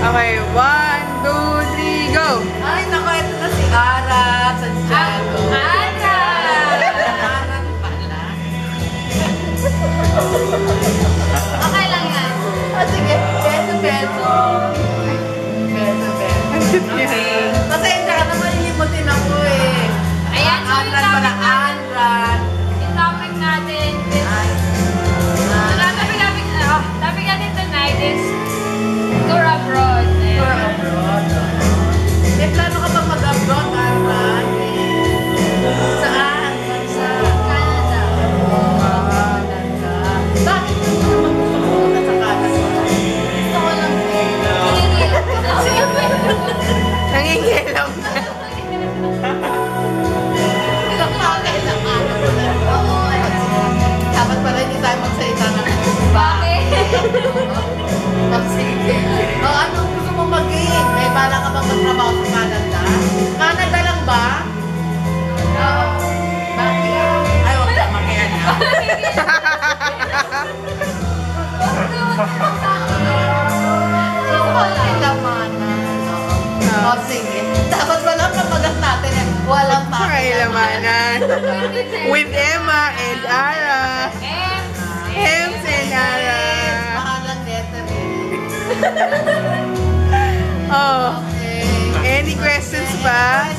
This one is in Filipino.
Okay, one, two, three, go! Ay, naku, ito na si Ara Santiago. Ara! Aran pala. okay lang yan. Oh, sige, beso, beso. Beso, beso. Okay. Walang pa. Pakilamanan. With Emma and Ara. Ems. Ems and Ara. Pangalang letter. oh. Okay. Any questions ba?